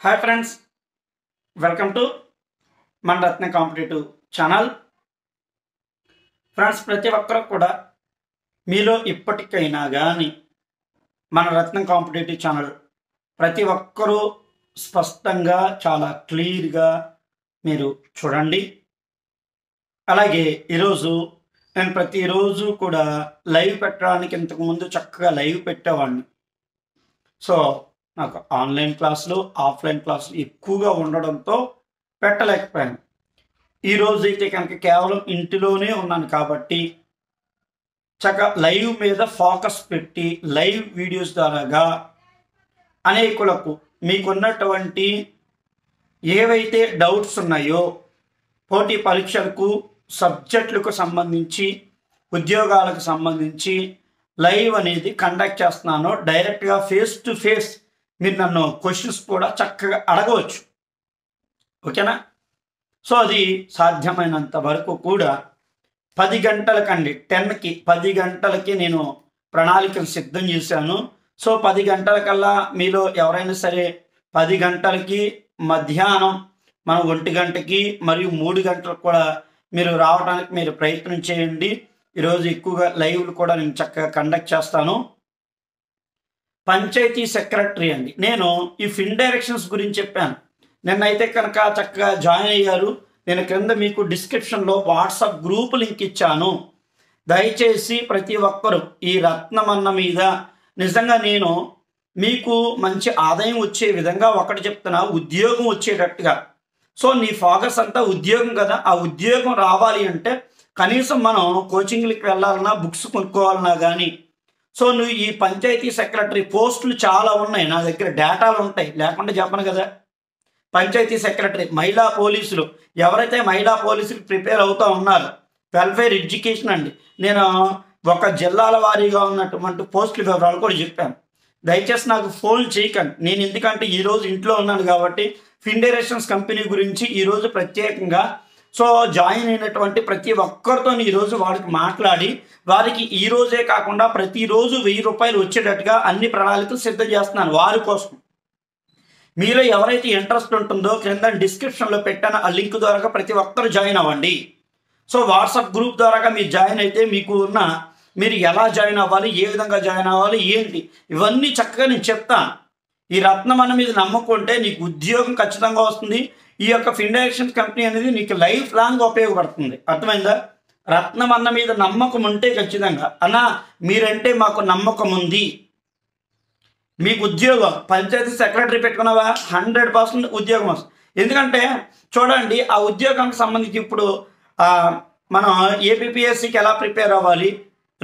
Hi friends welcome to మన రత్న competitive channel friends ప్రతి ఒక్కరు కూడా మీలో ఇప్పటికైనా కానీ మన రత్నం కాంపిటేటివ్ ఛానల్ ప్రతి ఒక్కరూ స్పష్టంగా చాలా క్లియర్గా మీరు చూడండి. అలాగే ఈరోజు నేను ప్రతిరోజు కూడా లైవ్ పెట్టడానికి ఇంతకుముందు చక్కగా లైవ్ పెట్టేవాడిని. సో నాకు ఆన్లైన్ క్లాసులు ఆఫ్లైన్ క్లాసులు ఎక్కువగా ఉండడంతో పెట్టలేకపోయాను. ఈరోజు అయితే కనుక కేవలం ఇంటిలోనే ఉన్నాను కాబట్టి చక్కగా లైవ్ మీద ఫోకస్ పెట్టి లైవ్ వీడియోస్ ద్వారాగా అనేకులకు మీకున్నటువంటి ఏవైతే డౌట్స్ ఉన్నాయో పోటీ పరీక్షలకు సబ్జెక్టులకు సంబంధించి ఉద్యోగాలకు సంబంధించి లైవ్ అనేది కండక్ట్ చేస్తున్నాను డైరెక్ట్గా ఫేస్ టు ఫేస్ మీరు నన్ను క్వశ్చన్స్ కూడా చక్కగా అడగవచ్చు. ఓకేనా? సో అది సాధ్యమైనంత వరకు కూడా పది గంటలకండి. టెన్కి పది గంటలకి నేను ప్రణాళికలు సిద్ధం చేశాను. సో పది గంటలకల్లా మీలో ఎవరైనా సరే పది గంటలకి మధ్యాహ్నం మనం ఒంటి గంటకి మరియు మూడు గంటలకు కూడా మీరు రావడానికి మీరు ప్రయత్నం చేయండి. ఈరోజు ఎక్కువగా లైవ్లు కూడా నేను చక్కగా కండక్ట్ చేస్తాను. పంచాయతీ సెక్రటరీ అండి. నేను ఈ ఫిన్ డైరెక్షన్స్ గురించి చెప్పాను. నిన్నైతే కనుక చక్కగా జాయిన్ అయ్యారు. నేను క్రింద మీకు డిస్క్రిప్షన్లో వాట్సాప్ గ్రూప్ లింక్ ఇచ్చాను. దయచేసి ప్రతి ఒక్కరు ఈ రత్నమన్న మీద నిజంగా నేను మీకు మంచి ఆదాయం వచ్చే విధంగా ఒకటి చెప్తున్నా ఉద్యోగం వచ్చేటట్టుగా. సో నీ ఫోకస్ అంతా ఉద్యోగం కదా. ఆ ఉద్యోగం రావాలి అంటే కనీసం మనం కోచింగ్లకి వెళ్ళాలన్నా బుక్స్ కొనుక్కోవాలన్నా కానీ సో నువ్వు ఈ పంచాయతీ సెక్రటరీ పోస్టులు చాలా ఉన్నాయి. నా దగ్గర డేటాలు ఉంటాయి. లేకుండా చెప్పను కదా. పంచాయతీ సెక్రటరీ మహిళా పోలీసులు. ఎవరైతే మహిళా పోలీసులు ప్రిపేర్ అవుతూ ఉన్నారు వెల్ఫేర్ ఎడ్యుకేషన్ అండి. నేను ఒక జిల్లాల వారీగా ఉన్నటువంటి పోస్టుల వివరాలు కూడా చెప్పాను. దయచేసి నాకు ఫోన్ చేయకండి. నేను ఎందుకంటే ఈరోజు ఇంట్లో ఉన్నాను కాబట్టి ఫిండరేషన్స్ కంపెనీ గురించి ఈరోజు ప్రత్యేకంగా సో జాయిన్ అయినటువంటి ప్రతి ఒక్కరితో ఈరోజు వారికి మాట్లాడి వారికి ఈ రోజే కాకుండా ప్రతిరోజు వెయ్యి రూపాయలు వచ్చేటట్టుగా అన్ని ప్రణాళికలు సిద్ధం చేస్తున్నాను వారి కోసం. మీలో ఎవరైతే ఇంట్రెస్ట్ ఉంటుందో క్రింద డిస్క్రిప్షన్లో పెట్టాను ఆ లింక్ ద్వారా ప్రతి ఒక్కరు జాయిన్ అవ్వండి. సో వాట్సాప్ గ్రూప్ ద్వారా మీరు జాయిన్ అయితే మీకు ఉన్న మీరు ఎలా జాయిన్ అవ్వాలి ఏ విధంగా జాయిన్ అవ్వాలి ఏంటి? ఇవన్నీ చక్కగా నేను చెప్తాను. ఈ రత్నం అన్న మీద నమ్ముకుంటే నీకు ఉద్యోగం ఖచ్చితంగా వస్తుంది. ఈ యొక్క ఫిండేషన్ కంపెనీ అనేది నీకు లైఫ్ లాంగ్ ఉపయోగపడుతుంది. అర్థమైందా? రత్నం అన్న మీద నమ్మకం ఉంటే ఖచ్చితంగా అన్న మీరంటే మాకు నమ్మకం ఉంది. మీకు ఉద్యోగం పంచాయతీ సెక్రటరీ పెట్టుకున్నావా? హండ్రెడ్ పర్సెంట్ ఉద్యోగం వస్తుంది. ఎందుకంటే చూడండి ఆ ఉద్యోగానికి సంబంధించి ఇప్పుడు మనం ఏపీఎస్సికి ఎలా ప్రిపేర్ అవ్వాలి?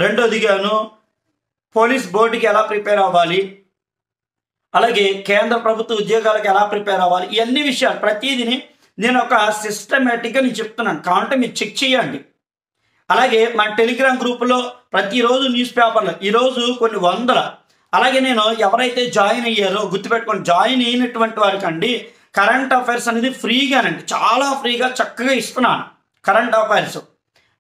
రెండోదిగాను పోలీస్ బోర్డుకి ఎలా ప్రిపేర్ అవ్వాలి? అలాగే కేంద్ర ప్రభుత్వ ఉద్యోగాలకు ఎలా ప్రిపేర్ అవ్వాలి? ఇవన్నీ విషయాలు ప్రతిదీని నేను ఒక సిస్టమేటిక్గా నేను చెప్తున్నాను. కావాలంటే మీరు చెక్ చేయండి. అలాగే మన టెలిగ్రామ్ గ్రూపులో ప్రతిరోజు న్యూస్ పేపర్లు ఈరోజు కొన్ని వందల. అలాగే నేను ఎవరైతే జాయిన్ అయ్యారో గుర్తుపెట్టుకోండి జాయిన్ అయినటువంటి వారికి అండి కరెంట్ అఫైర్స్ అనేది ఫ్రీగానండి. చాలా ఫ్రీగా చక్కగా ఇస్తున్నాను. Current affairs.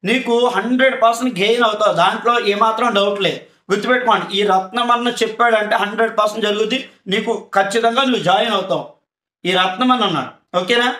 నీకు హండ్రెడ్ పర్సెంట్ గెయిన్ అవుతావు. దాంట్లో ఏమాత్రం డౌట్ లేదు. గుర్తుపెట్టుకోండి ఈ రత్నం అన్న చెప్పాడంటే హండ్రెడ్ పర్సెంట్ జరుగుద్ది. నీకు ఖచ్చితంగా నువ్వు జాయిన్ అవుతావు. ఈ రత్నం అన్న ఓకేనా?